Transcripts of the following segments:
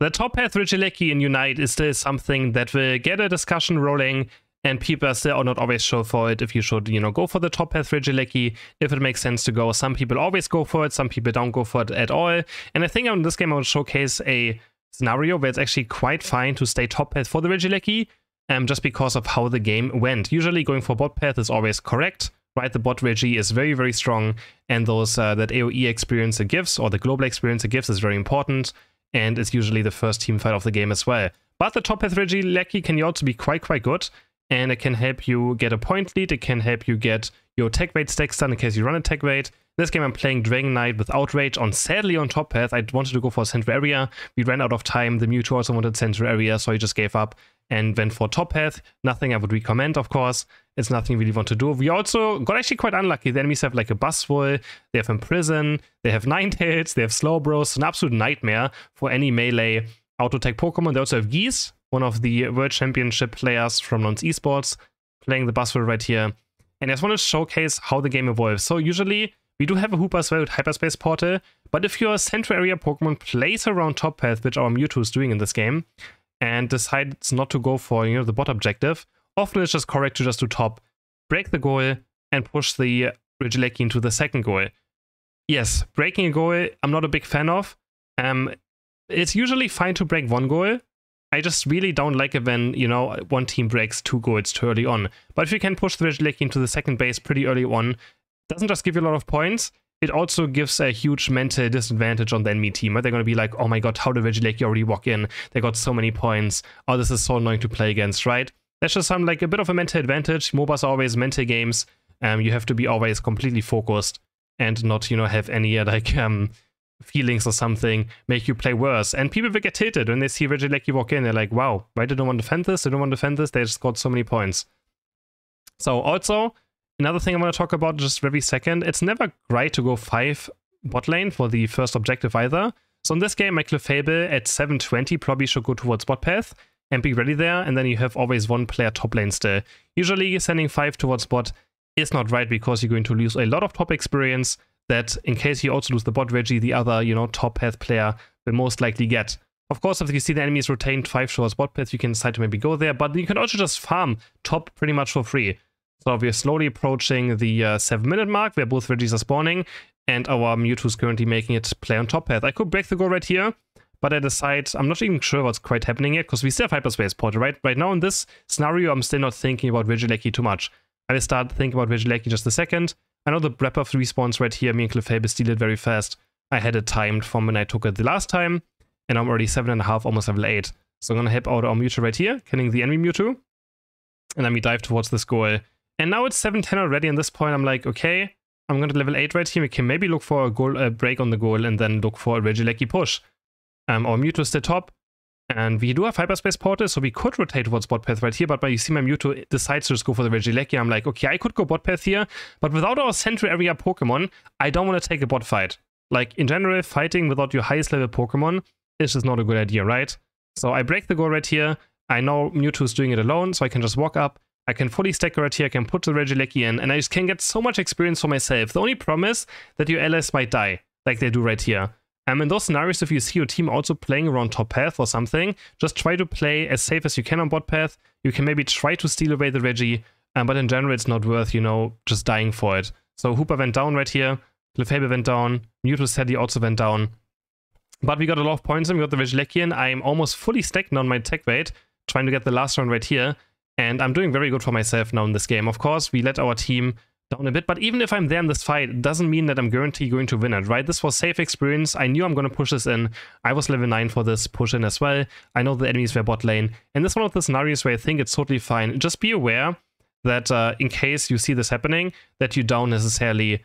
The top path Regieleki in Unite is still something that will get a discussion rolling and people are still not always sure for it if you should, you know, go for the top path Regieleki, if it makes sense to go. Some people always go for it, some people don't go for it at all. And I think on this game I will showcase a scenario where it's actually quite fine to stay top path for the Regieleki, um, just because of how the game went. Usually going for bot path is always correct, right? The bot Regi is very, very strong, and those uh, that AoE experience it gives, or the global experience it gives, is very important, and it's usually the first team fight of the game as well. But the top path Regieleki can also be quite, quite good, and it can help you get a point lead, it can help you get your tech weight stacks done in case you run a tech weight. This game I'm playing Dragonite with Outrage on sadly on top path. I wanted to go for central area. We ran out of time. The Mewtwo also wanted central area, so I just gave up and went for top path. Nothing I would recommend, of course. It's nothing you really want to do. We also got actually quite unlucky. The enemies have like a Buzzwole, they have Imprison, they have Ninetales, they have Slowbros. An absolute nightmare for any melee auto tech Pokemon. They also have Geese, one of the World Championship players from Nouns Esports, playing the Buzzwole right here. And I just want to showcase how the game evolves. So usually we do have a Hoopa as well with Hyperspace Portal, but if your central area Pokemon plays around top path, which our Mewtwo is doing in this game, and decides not to go for you know the bot objective, often it's just correct to just do top, break the goal, and push the Regieleki into the second goal. Yes, breaking a goal I'm not a big fan of. Um, it's usually fine to break one goal. I just really don't like it when, you know, one team breaks two goals too early on. But if you can push the Regieleki into the second base pretty early on, doesn't just give you a lot of points, it also gives a huge mental disadvantage on the enemy team. Right? They're going to be like, oh my god, how did Regieleki already walk in? They got so many points. Oh, this is so annoying to play against, right? That's just some like a bit of a mental advantage. MOBAs are always mental games. Um, you have to be always completely focused and not, you know, have any like um feelings or something make you play worse. And people will get tilted when they see Regieleki walk in. They're like, wow, why did I want to defend this? They don't want to defend this. They just got so many points. So also, Another thing I want to talk about just very second, it's never great to go 5 bot lane for the first objective either. So in this game, my Clefable at 720 probably should go towards bot path and be ready there, and then you have always one player top lane still. Usually sending 5 towards bot is not right because you're going to lose a lot of top experience that in case you also lose the bot Regi, the other, you know, top path player will most likely get. Of course, if you see the enemies rotated 5 towards bot path, you can decide to maybe go there, but you can also just farm top pretty much for free. So we're slowly approaching the uh, 7 minute mark where both Regis are spawning and our Mewtwo is currently making it play on top path. I could break the goal right here, but I decide I'm not even sure what's quite happening yet because we still have Hyperspace Portal, right? Right now in this scenario, I'm still not thinking about Regieleki too much. I will start thinking about Regieleki just a second. I know the Breath of respawns right here. Me and Clefable steal it very fast. I had it timed from when I took it the last time, and I'm already 7.5, almost level 8. So I'm gonna help out our Mewtwo right here, killing the enemy Mewtwo. And then we dive towards this goal and now it's 710 already. And this point, I'm like, okay, I'm going to level 8 right here. We can maybe look for a goal, a break on the goal, and then look for a Regieleki push. Um, our Mewtwo is the top. And we do have Hyperspace Portal, so we could rotate towards bot path right here, but by you see my Mewtwo decides to just go for the Regieleki. I'm like, okay, I could go bot path here, but without our central area Pokemon, I don't want to take a bot fight. Like, in general, fighting without your highest level Pokemon is just not a good idea, right? So I break the goal right here. I know Mewtwo is doing it alone, so I can just walk up, I can fully stack right here, I can put the Regieleki in, and I just can get so much experience for myself. The only problem is that your allies might die, like they do right here. Um, in those scenarios, if you see your team also playing around top path or something, just try to play as safe as you can on bot path. You can maybe try to steal away the Regi, um, but in general, it's not worth, you know, just dying for it. So Hoopa went down right here, Clefable went down, Mewtwo Sadly also went down. But we got a lot of points and we got the Regieleki in. I'm almost fully stacked on my tech weight, trying to get the last round right here. And I'm doing very good for myself now in this game. Of course, we let our team down a bit, but even if I'm there in this fight, it doesn't mean that I'm guaranteed going to win it, right? This was safe experience. I knew I'm going to push this in. I was level 9 for this push in as well. I know the enemies were bot lane. And this is one of the scenarios where I think it's totally fine. Just be aware that uh, in case you see this happening, that you don't necessarily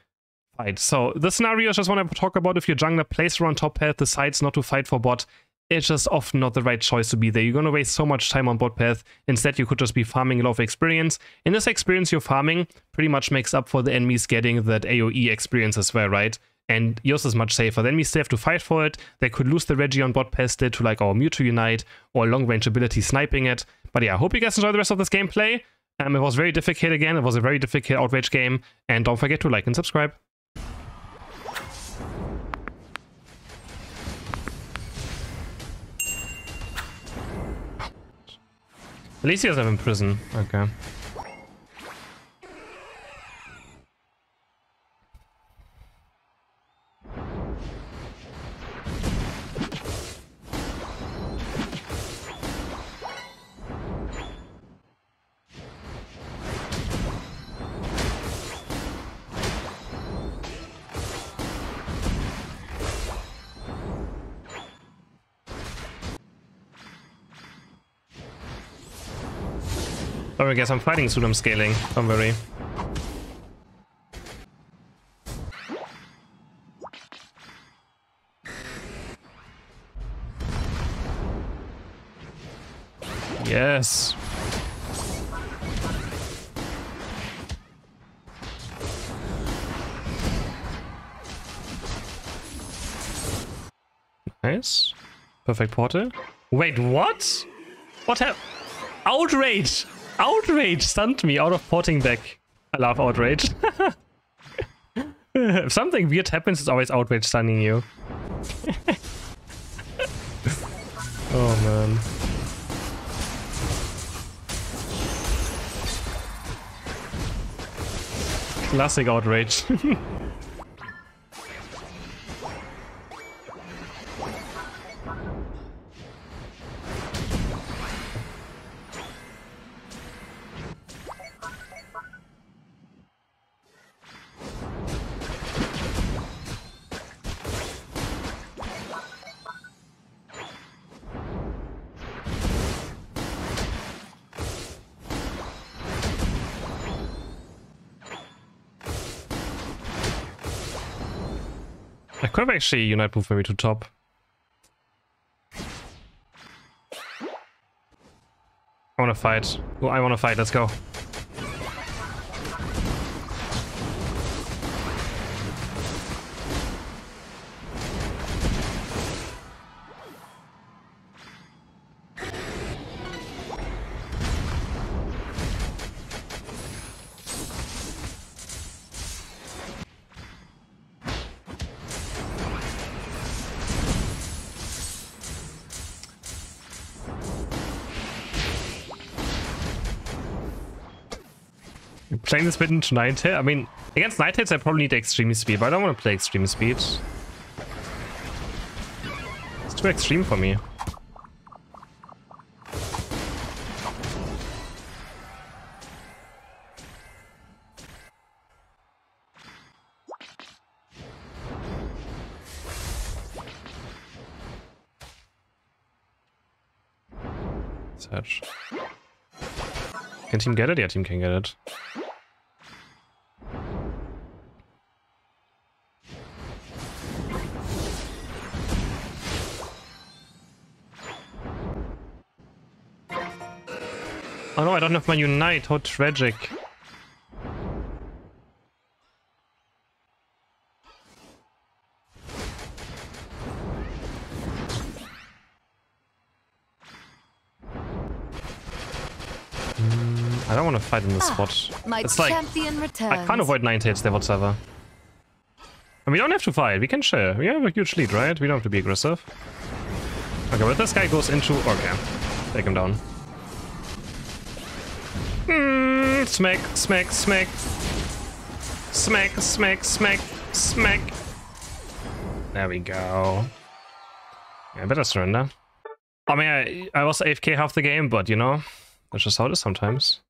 fight. So the scenario I just want to talk about if your jungler plays around top path, decides not to fight for bot, it's just often not the right choice to be there. You're going to waste so much time on bot path. Instead, you could just be farming a lot of experience. In this experience you're farming pretty much makes up for the enemies getting that AoE experience as well, right? And yours is much safer. Then we still have to fight for it. They could lose the Regi on bot path to like our Mewtwo Unite or long range ability sniping it. But yeah, I hope you guys enjoy the rest of this gameplay. Um, it was very difficult again. It was a very difficult Outrage game. And don't forget to like and subscribe. At least he doesn't have in prison. Okay. Oh, I guess I'm fighting soon, I'm scaling. Don't worry. Yes. Nice. Perfect portal. Wait, what? What happened? Outrage! Outrage stunned me out of porting back. I love Outrage. if something weird happens, it's always Outrage stunning you. oh man. Classic Outrage. I could have actually Unite move maybe to top. I want to fight. Oh, I want to fight. Let's go. Playing this bit into Ninetales? I mean, against Ninetales I probably need extreme speed, but I don't want to play extreme speed. It's too extreme for me. Search. Can team get it? Yeah, team can get it. Oh no, I don't have my Unite. How tragic. Mm, I don't want to fight in this ah, spot. It's like I can't avoid Ninetales there whatsoever. And we don't have to fight. We can share. We have a huge lead, right? We don't have to be aggressive. Okay, but this guy goes into... Okay. Take him down. Smack, smack, smack. Smack, smack, smack, smack. There we go. Yeah, I better surrender. I mean, I, I was AFK half the game, but you know, that's just how it is sometimes.